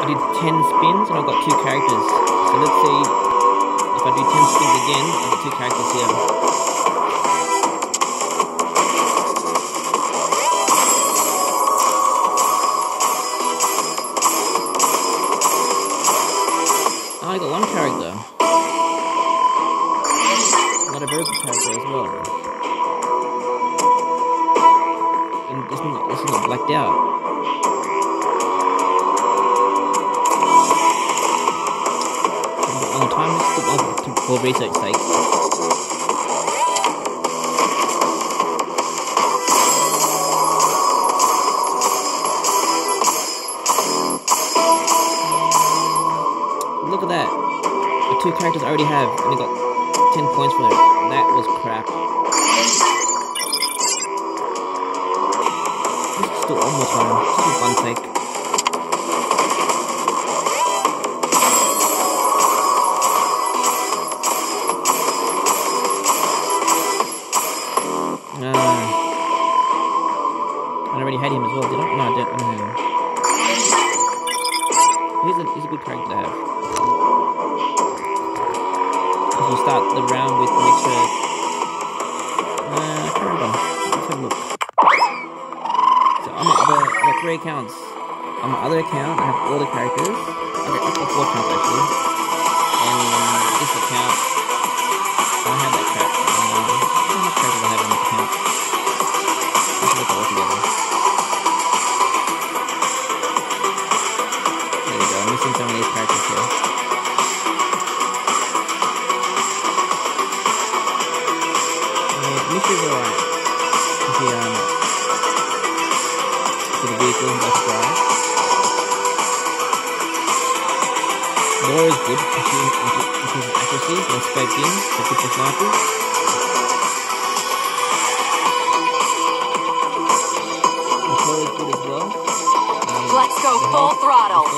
I did 10 spins and I've got two characters. So let's see if I do 10 spins again, I've got two characters here. I got one character. Not a very good character as well. And this is not, is not blacked out. On time, just for research sake. Look at that. The two characters I already have, and I got 10 points for it. That was crap. This is still almost fun. Just for fun sake. Uh, I already had him as well, did I? No, I didn't. I don't. He's a, he's a good character to have. Because you start the round with an extra... Uh, I can't remember. Let's have a look. So on my other... I got three accounts. On my other account, I have all the characters. I got, I got four accounts actually. And um, this account, I don't have that character. Alright. If um, for the vehicle, that's drive. Is good because she increases accuracy scoped in, so good for snipers. Nicole is good as well. Let's go full throttle.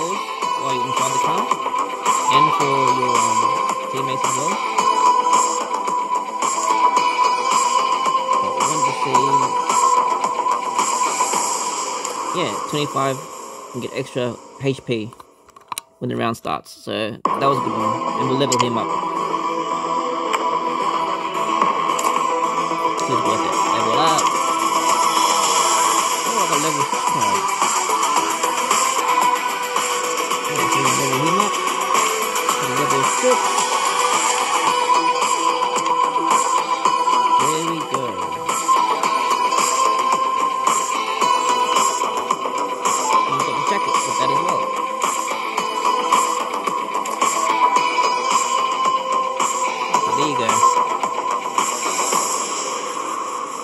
While you're inside the car. And for your um, teammates as well. Yeah, 25 and get extra HP when the round starts. So that was a good one. And we'll level him up. He's worth it. Level up. Oh, I got level 6 card. Okay, so we'll level him up. Level 6.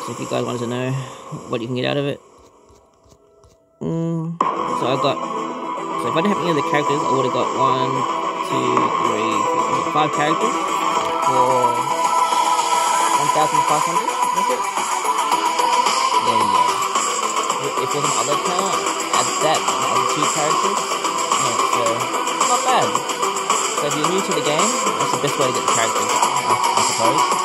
So if you guys wanted to know what you can get out of it. Mm, so I've got so if I didn't have any of the characters I would have got one, two, three, four, five characters for one thousand five hundred, was it? You go. If there's an other account, add that other two characters. Yeah, so not bad. So if you're new to the game, that's the best way to get the characters, I, I suppose.